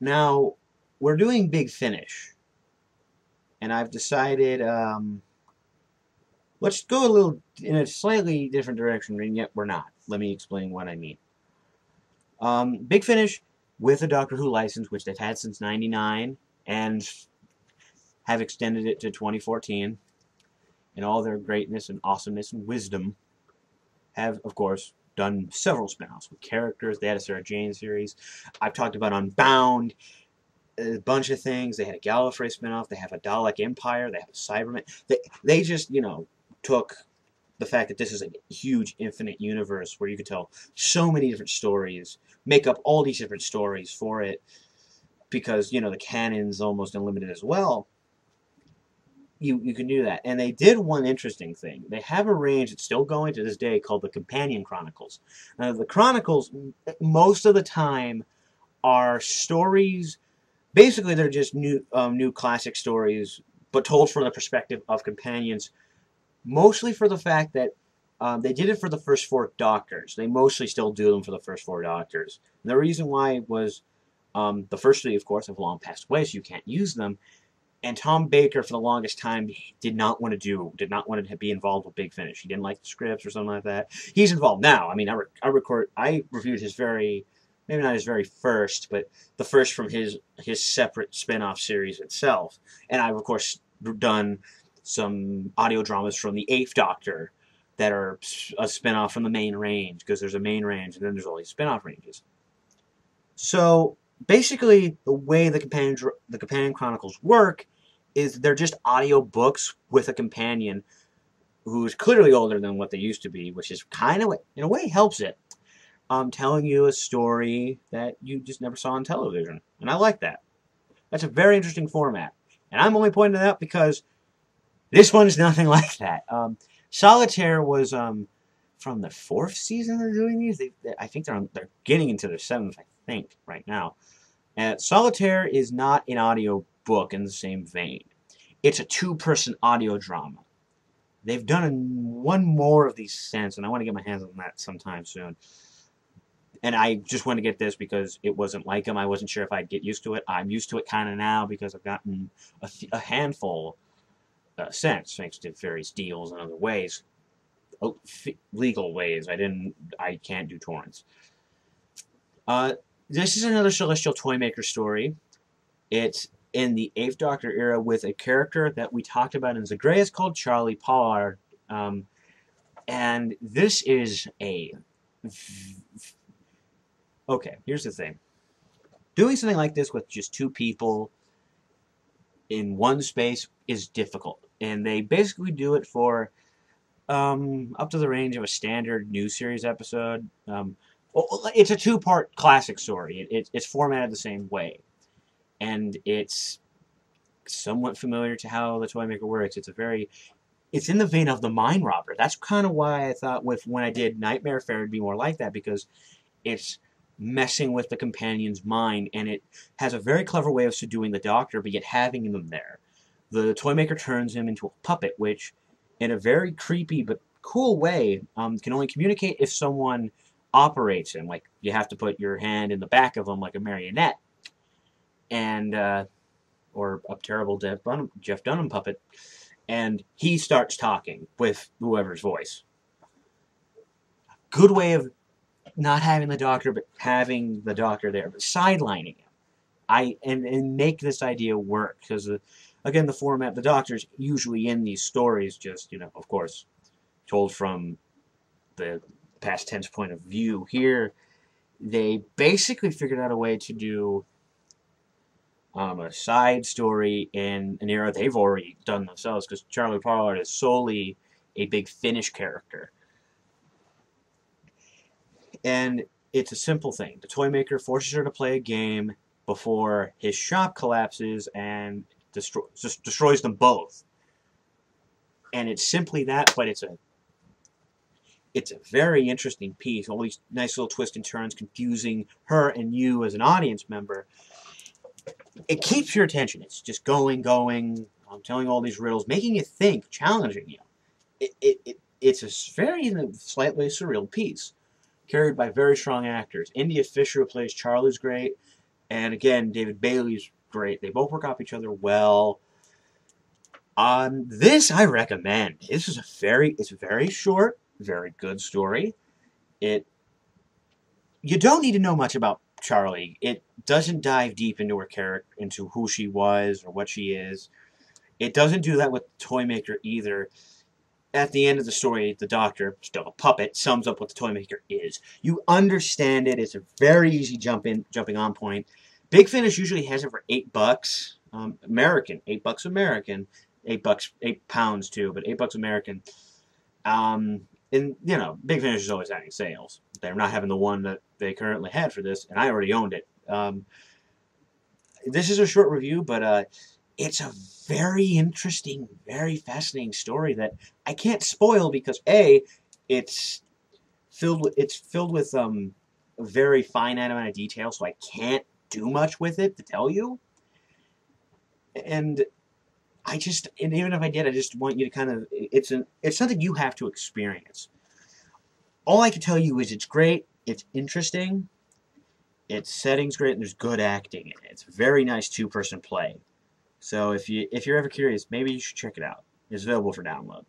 Now, we're doing Big Finish. And I've decided, um, let's go a little in a slightly different direction, and yet we're not. Let me explain what I mean. Um, Big Finish with a Doctor Who license, which they've had since 99, and have extended it to 2014, and all their greatness and awesomeness and wisdom, have, of course, done several spin-offs with characters. They had a Sarah Jane series. I've talked about Unbound, a bunch of things. They had a Gallifrey spin-off. They have a Dalek Empire. They have a Cyberman. They, they just, you know, took the fact that this is a huge infinite universe where you could tell so many different stories, make up all these different stories for it, because, you know, the canon's almost unlimited as well you, you can do that. And they did one interesting thing. They have a range that's still going to this day called the Companion Chronicles. Now, the Chronicles, most of the time, are stories. Basically, they're just new, um, new classic stories, but told from the perspective of companions. Mostly for the fact that um, they did it for the first four Doctors. They mostly still do them for the first four Doctors. And the reason why was um, the first three, of course, have long passed away, so you can't use them. And Tom Baker, for the longest time, did not want to do, did not want to be involved with Big Finish. He didn't like the scripts or something like that. He's involved now. I mean, I, re I record, I reviewed his very, maybe not his very first, but the first from his his separate spin-off series itself. And I've of course done some audio dramas from the Eighth Doctor that are a spin-off from the main range because there's a main range and then there's all these spin-off ranges. So basically, the way the companion the companion chronicles work is they're just audio books with a companion who's clearly older than what they used to be, which is kind of in a way helps it. Um, telling you a story that you just never saw on television, and I like that. That's a very interesting format, and I'm only pointing it out because this one is nothing like that. Um, Solitaire was um, from the fourth season they're doing these. They, they, I think they're on, they're getting into their seventh. I think right now. Uh, Solitaire is not an audio book in the same vein. It's a two-person audio drama. They've done one more of these since, and I want to get my hands on that sometime soon. And I just want to get this because it wasn't like them. I wasn't sure if I'd get used to it. I'm used to it kind of now because I've gotten a, a handful uh, since, thanks to various deals and other ways, legal ways. I didn't. I can't do torrents. Uh, this is another Celestial Toymaker story. It's in the Eighth Doctor era with a character that we talked about in Zagreus called Charlie Pollard. Um, and this is a... Okay, here's the thing. Doing something like this with just two people in one space is difficult. And they basically do it for um, up to the range of a standard new series episode. Um, it's a two-part classic story. It, it, it's formatted the same way, and it's somewhat familiar to how the Toymaker works. It's a very, it's in the vein of the Mind Robber. That's kind of why I thought with when I did Nightmare Fair it'd be more like that because it's messing with the companion's mind, and it has a very clever way of subduing the Doctor, but yet having them there. The Toymaker turns him into a puppet, which, in a very creepy but cool way, um, can only communicate if someone operates him. Like you have to put your hand in the back of him like a marionette, and uh, or a terrible Jeff Dunham, Jeff Dunham puppet, and he starts talking with whoever's voice. Good way of not having the doctor, but having the doctor there, but sidelining him. I and and make this idea work because uh, again the format the doctor's usually in these stories just you know of course told from the past tense point of view. Here, they basically figured out a way to do um, a side story in an era they've already done themselves, because Charlie Pollard is solely a big Finish character. And it's a simple thing. The toy maker forces her to play a game before his shop collapses and destroy, just destroys them both. And it's simply that, but it's a it's a very interesting piece. All these nice little twists and turns, confusing her and you as an audience member. It keeps your attention. It's just going, going, um, telling all these riddles, making you think, challenging you. It, it, it, it's a very slightly surreal piece, carried by very strong actors. India Fisher, who plays Charlie's great. And again, David Bailey's great. They both work off each other well. Um, this I recommend. This is a very, it's very short, very good story. It, you don't need to know much about Charlie. It doesn't dive deep into her character, into who she was or what she is. It doesn't do that with Toymaker either. At the end of the story, the doctor, still a puppet, sums up what the toy maker is. You understand it. It's a very easy jump in, jumping on point. Big Finish usually has it for eight bucks, um, American, eight bucks American, eight bucks, eight pounds too, but eight bucks American. Um, and you know, Big Finish is always having sales. They're not having the one that they currently had for this, and I already owned it. Um, this is a short review, but uh, it's a very interesting, very fascinating story that I can't spoil because a, it's filled with it's filled with um, a very finite amount of detail, so I can't do much with it to tell you. And I just, and even if I did, I just want you to kind of, it's an, it's something you have to experience. All I can tell you is it's great, it's interesting, its setting's great, and there's good acting in it. It's a very nice two-person play. So if you if you're ever curious, maybe you should check it out. It's available for download.